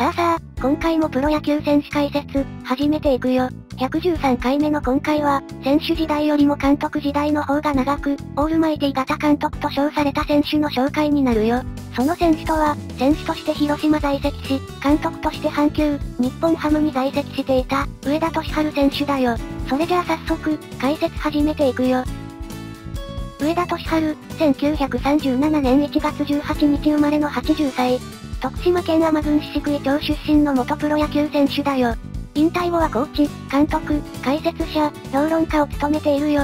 さあさあ、今回もプロ野球選手解説、始めていくよ。113回目の今回は、選手時代よりも監督時代の方が長く、オールマイティ型監督と称された選手の紹介になるよ。その選手とは、選手として広島在籍し、監督として阪急、日本ハムに在籍していた、上田敏治選手だよ。それじゃあ早速、解説始めていくよ。上田敏治、1937年1月18日生まれの80歳。徳島県天郡市区井町出身の元プロ野球選手だよ。引退後はコーチ、監督、解説者、評論家を務めているよ。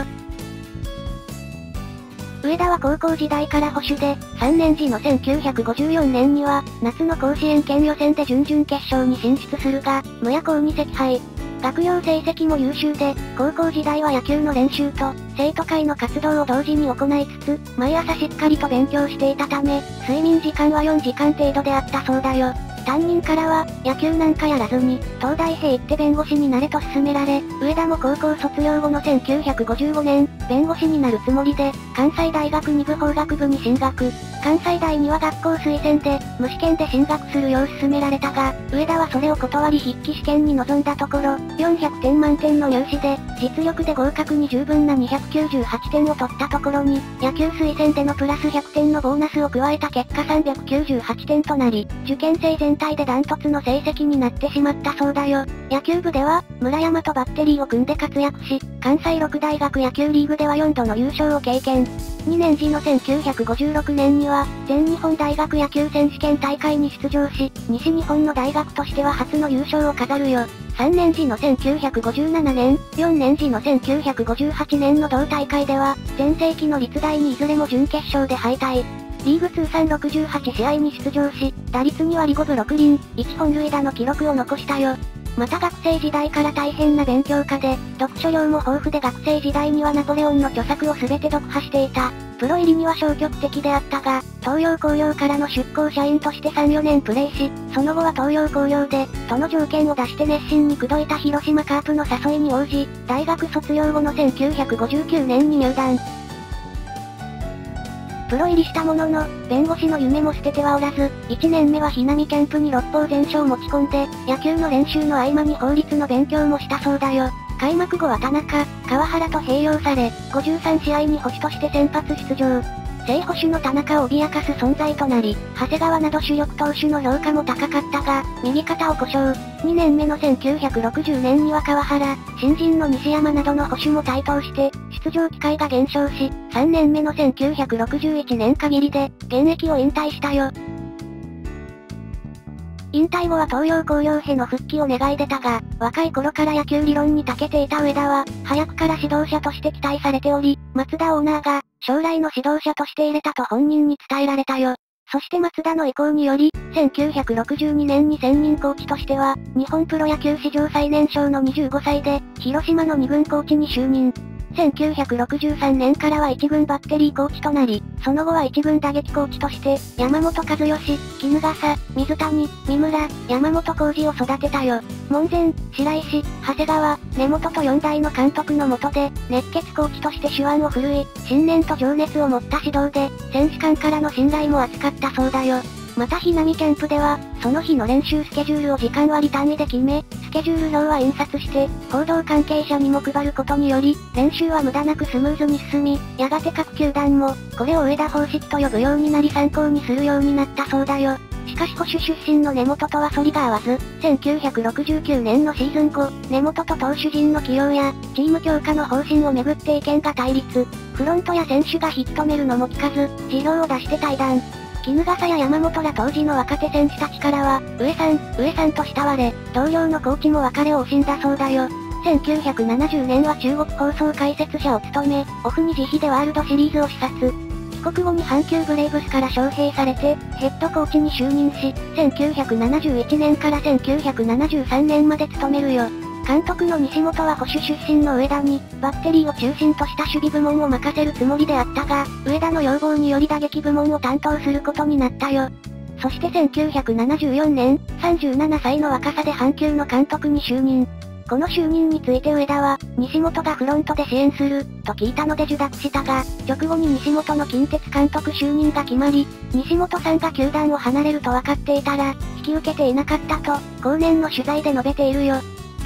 上田は高校時代から保守で、3年時の1954年には、夏の甲子園県予選で準々決勝に進出するが、無夜校に惜敗。学業成績も優秀で、高校時代は野球の練習と、生徒会の活動を同時に行いつつ、毎朝しっかりと勉強していたため、睡眠時間は4時間程度であったそうだよ。担任からは、野球なんかやらずに、東大へ行って弁護士になれと勧められ、上田も高校卒業後の1955年、弁護士になるつもりで、関西大学二部法学部に進学。関西大には学校推薦で、無試験で進学するよう勧められたが、上田はそれを断り筆記試験に臨んだところ、400点満点の入試で、実力で合格に十分な298点を取ったところに、野球推薦でのプラス100点のボーナスを加えた結果398点となり、受験生全体でダントツの成績になってしまったそうだよ。野球部では、村山とバッテリーを組んで活躍し、関西六大学野球リーグでは4度の優勝を経験。2年時の1956年には、全日本大学野球選手権大会に出場し、西日本の大学としては初の優勝を飾るよ。3年時の1957年、4年時の1958年の同大会では、全盛期の立大にいずれも準決勝で敗退。リーグ通算68試合に出場し、打率2割5分6厘、1本塁打の記録を残したよ。また学生時代から大変な勉強家で、読書量も豊富で学生時代にはナポレオンの著作を全て読破していた。プロ入りには消極的であったが、東洋工業からの出向社員として3、4年プレイし、その後は東洋工業で、との条件を出して熱心に口説いた広島カープの誘いに応じ、大学卒業後の1959年に入団。プロ入りしたものの、弁護士の夢も捨ててはおらず、1年目はひなみキャンプに六方全書を持ち込んで、野球の練習の合間に法律の勉強もしたそうだよ。開幕後は田中、川原と併用され、53試合に星として先発出場。正捕手の田中を脅かす存在となり、長谷川など主力投手の評価も高かったが、右肩を故障。2年目の1960年には川原、新人の西山などの捕手も台頭して、出場機会が減少し、3年目の1961年限りで、現役を引退したよ。引退後は東洋工業への復帰を願い出たが、若い頃から野球理論に長けていた上田は、早くから指導者として期待されており、松田オーナーが、将来の指導者として入れたと本人に伝えられたよ。そして松田の意向により、1962年に専任コーチとしては、日本プロ野球史上最年少の25歳で、広島の2軍コーチに就任。1963年からは1軍バッテリーコーチとなり、その後は1軍打撃コーチとして、山本和義、絹笠、水谷、三村、山本浩二を育てたよ。門前、白石、長谷川、根本と4代の監督の下で、熱血コーチとして手腕を振るい、信念と情熱を持った指導で、選手間からの信頼も厚かったそうだよ。またひなみキャンプでは、その日の練習スケジュールを時間割単位で決め、スケジュール表は印刷して、報道関係者にも配ることにより、練習は無駄なくスムーズに進み、やがて各球団も、これを上田方式と呼ぶようになり参考にするようになったそうだよ。しかし保守出身の根本とは反りが合わず、1969年のシーズン後、根本と投手陣の起用や、チーム強化の方針をめぐって意見が対立。フロントや選手が引っ止めるのも聞かず、辞表を出して対談。絹笠や山本ら当時の若手選手たちからは、上さん、上さんと慕われ、同僚のコーチも別れを惜しんだそうだよ。1970年は中国放送解説者を務め、オフに自費でワールドシリーズを視察。帰国後に阪急ブレイブスから招聘されて、ヘッドコーチに就任し、1971年から1973年まで務めるよ。監督の西本は保守出身の上田に、バッテリーを中心とした守備部門を任せるつもりであったが、上田の要望により打撃部門を担当することになったよ。そして1974年、37歳の若さで阪急の監督に就任。この就任について上田は、西本がフロントで支援する、と聞いたので受諾したが、直後に西本の近鉄監督就任が決まり、西本さんが球団を離れると分かっていたら、引き受けていなかったと、後年の取材で述べているよ。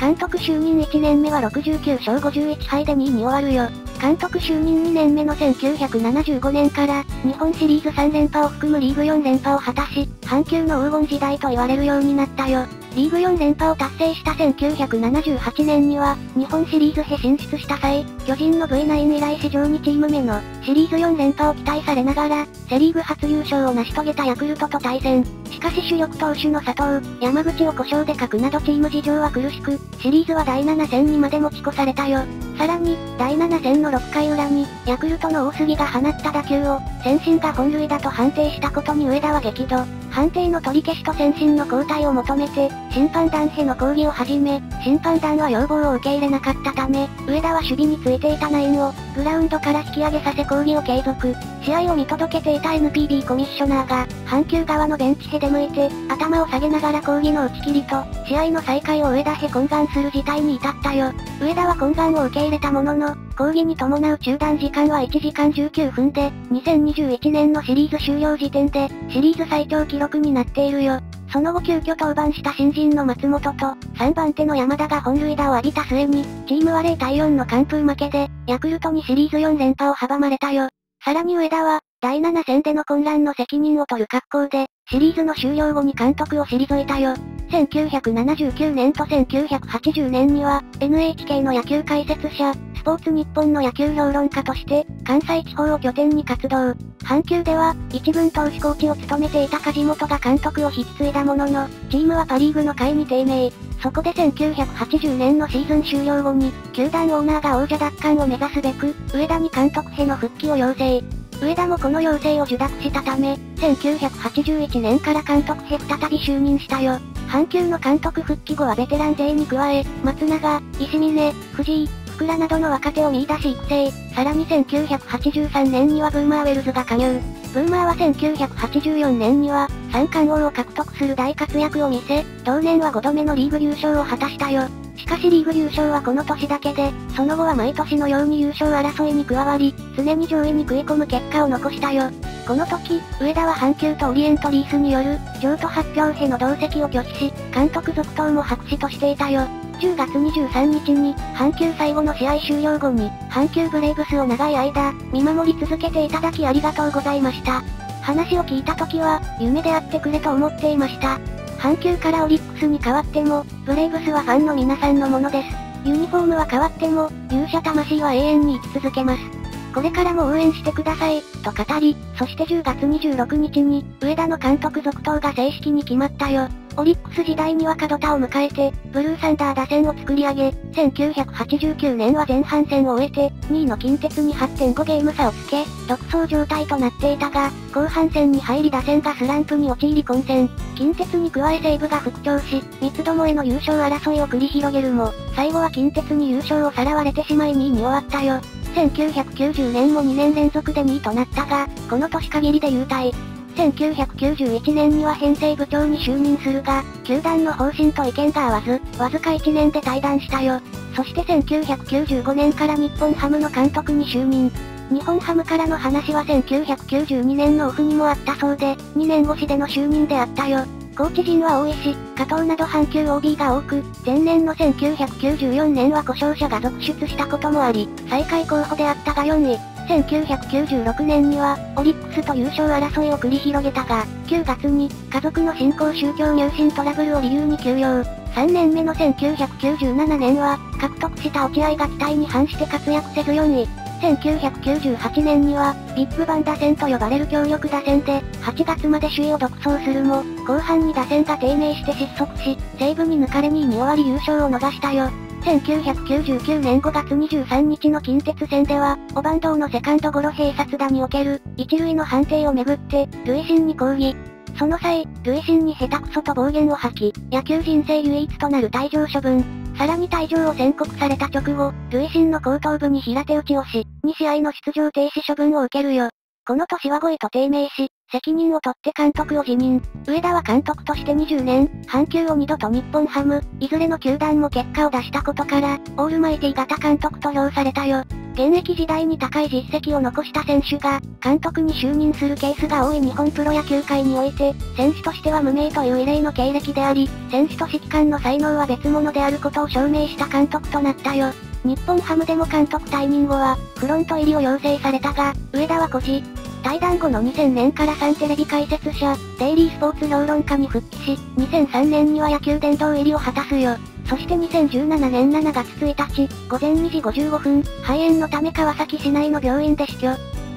監督就任1年目は69勝51敗で2位に終わるよ。監督就任2年目の1975年から、日本シリーズ3連覇を含むリーグ4連覇を果たし、阪急の黄金時代と言われるようになったよ。リーグ4連覇を達成した1978年には、日本シリーズへ進出した際、巨人の V9 以来史上2チーム目の、シリーズ4連覇を期待されながら、セリーグ初優勝を成し遂げたヤクルトと対戦。しかし主力投手の佐藤、山口を故障で書くなどチーム事情は苦しく、シリーズは第7戦にまで持ち越されたよ。さらに、第7戦の6回裏に、ヤクルトの大杉が放った打球を、先進が本塁だと判定したことに上田は激怒。判定の取り消しと先進の交代を求めて、審判団への抗議を始め、審判団は要望を受け入れなかったため、上田は守備についていたナインを、グラウンドから引き上げさせ抗議を継続。試合を見届けていた NPB コミッショナーが、阪急側のベンチへ出向いて、頭を下げながら抗議の打ち切りと、試合の再開を上田へ懇願する事態に至ったよ。上田は懇願を受け入れたものの、抗議に伴う中断時間は1時間19分で、2021年のシリーズ終了時点で、シリーズ最長記録になっているよ。その後急遽登板した新人の松本と、3番手の山田が本塁打を浴びた末に、チームは0対4の完封負けで、ヤクルトにシリーズ4連覇を阻まれたよ。さらに上田は、第7戦での混乱の責任を取る格好で、シリーズの終了後に監督を退いたよ。1979年と1980年には、NHK の野球解説者、スポーツ日本の野球評論家として、関西地方を拠点に活動。阪急では、一軍投手コーチを務めていた梶本が監督を引き継いだものの、チームはパリーグの下位に低迷。そこで1980年のシーズン終了後に、球団オーナーが王者奪還を目指すべく、上田に監督への復帰を要請。上田もこの要請を受諾したため、1981年から監督へ再び就任したよ。阪急の監督復帰後はベテラン勢に加え、松永、石峰、藤井、倉などの若手を見出し育成、さらに1983年にはブーマーウェルズが加入。ブーマーは1984年には、三冠王を獲得する大活躍を見せ、同年は5度目のリーグ優勝を果たしたよ。しかしリーグ優勝はこの年だけで、その後は毎年のように優勝争いに加わり、常に上位に食い込む結果を残したよ。この時、上田は阪急とオリエントリースによる、譲渡発表への同席を拒否し、監督続投も白紙としていたよ。10月23日に、阪急最後の試合終了後に、阪急ブレイブスを長い間、見守り続けていただきありがとうございました。話を聞いた時は、夢であってくれと思っていました。阪急からオリックスに変わっても、ブレイブスはファンの皆さんのものです。ユニフォームは変わっても、勇者魂は永遠に生き続けます。これからも応援してください、と語り、そして10月26日に、上田の監督続投が正式に決まったよ。オリックス時代には角田を迎えて、ブルーサンダー打線を作り上げ、1989年は前半戦を終えて、2位の近鉄に8.5ゲーム差をつけ、独走状態となっていたが、後半戦に入り打線がスランプに陥り混戦。近鉄に加え西武が復調し、三つどもへの優勝争いを繰り広げるも、最後は近鉄に優勝をさらわれてしまい2位に終わったよ。1990年も2年連続で2位となったが、この年限りで優退。1991年には編成部長に就任するが、球団の方針と意見が合わず、わずか1年で退団したよ。そして1995年から日本ハムの監督に就任。日本ハムからの話は1992年のオフにもあったそうで、2年越しでの就任であったよ。コーチ陣は多いし、加藤など阪急 OB が多く、前年の1994年は故障者が続出したこともあり、最下位候補であったが4位。1996年には、オリックスと優勝争いを繰り広げたが、9月に、家族の新興宗教入信トラブルを理由に休養。3年目の1997年は、獲得した落合が期待に反して活躍せず4位。1998年には、ビッグバン打線と呼ばれる強力打線で、8月まで首位を独走するも、後半に打線が低迷して失速し、西武に抜かれ2位に終わり優勝を逃したよ。1999年5月23日の近鉄戦では、オバンドーのセカンドゴロ併殺打における、一塁の判定をめぐって、累進に抗議。その際、累進に下手くそと暴言を吐き、野球人生唯一となる退場処分。さらに退場を宣告された直後、累進の後頭部に平手打ちをし、2試合の出場停止処分を受けるよ。この年は5位と低迷し、責任を取って監督を辞任。上田は監督として20年、半球を2度と日本ハム、いずれの球団も結果を出したことから、オールマイティ型監督と評されたよ。現役時代に高い実績を残した選手が、監督に就任するケースが多い日本プロ野球界において、選手としては無名という異例の経歴であり、選手と指揮官の才能は別物であることを証明した監督となったよ。日本ハムでも監督退任後は、フロント入りを要請されたが、上田は孤児。対談後の2000年から3テレビ解説者、デイリースポーツ評論家に復帰し、2003年には野球殿堂入りを果たすよ。そして2017年7月1日、午前2時55分、肺炎のため川崎市内の病院で死去。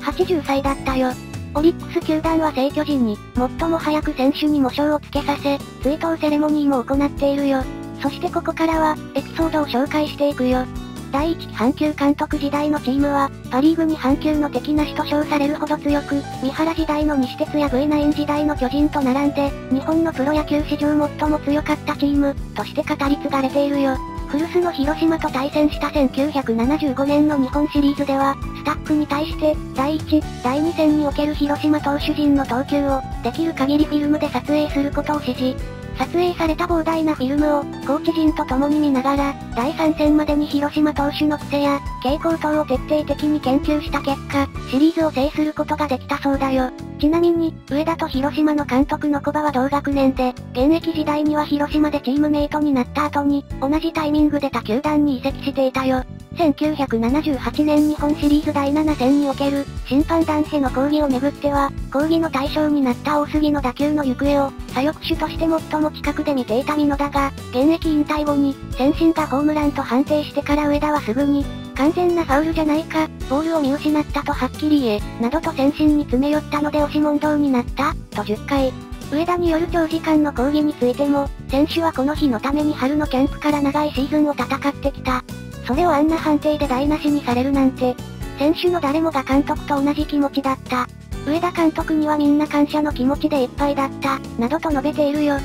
80歳だったよ。オリックス球団は正巨人に、最も早く選手に喪章をつけさせ、追悼セレモニーも行っているよ。そしてここからは、エピソードを紹介していくよ。第一期阪急監督時代のチームは、パリーグに阪急の敵なしと称されるほど強く、三原時代の西鉄や V9 時代の巨人と並んで、日本のプロ野球史上最も強かったチーム、として語り継がれているよ。古巣の広島と対戦した1975年の日本シリーズでは、スタッフに対して、第1、第2戦における広島投手陣の投球を、できる限りフィルムで撮影することを指示。撮影された膨大なフィルムを、コーチ陣と共に見ながら、第3戦までに広島投手の癖や、傾向等を徹底的に研究した結果、シリーズを制することができたそうだよ。ちなみに、上田と広島の監督の小場は同学年で、現役時代には広島でチームメイトになった後に、同じタイミングで他球団に移籍していたよ。1978年日本シリーズ第7戦における、審判団への抗議をめぐっては、抗議の対象になった大杉の打球の行方を、左翼手として最も近くで見ていた美濃だが、現役引退後に、先進がホームランと判定してから上田はすぐに、完全なファウルじゃないか、ボールを見失ったとはっきり言え、などと先進に詰め寄ったので押し問答になった、と10回。上田による長時間の抗議についても、選手はこの日のために春のキャンプから長いシーズンを戦ってきた。それをあんな判定で台無しにされるなんて、選手の誰もが監督と同じ気持ちだった。上田監督にはみんな感謝の気持ちでいっぱいだった、などと述べているよ。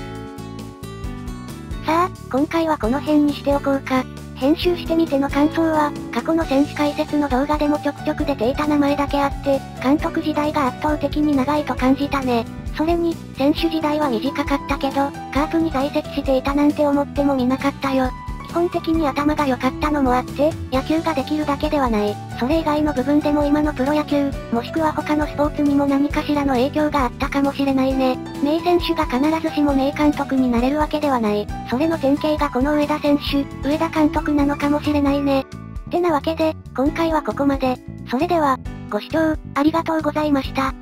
さあ、今回はこの辺にしておこうか。編集してみての感想は、過去の選手解説の動画でもちょくちょく出ていた名前だけあって、監督時代が圧倒的に長いと感じたね。それに、選手時代は短かったけど、カープに在籍していたなんて思ってもみなかったよ。基本的に頭が良かったのもあって、野球ができるだけではない。それ以外の部分でも今のプロ野球、もしくは他のスポーツにも何かしらの影響があったかもしれないね。名選手が必ずしも名監督になれるわけではない。それの典型がこの上田選手、上田監督なのかもしれないね。ってなわけで、今回はここまで。それでは、ご視聴、ありがとうございました。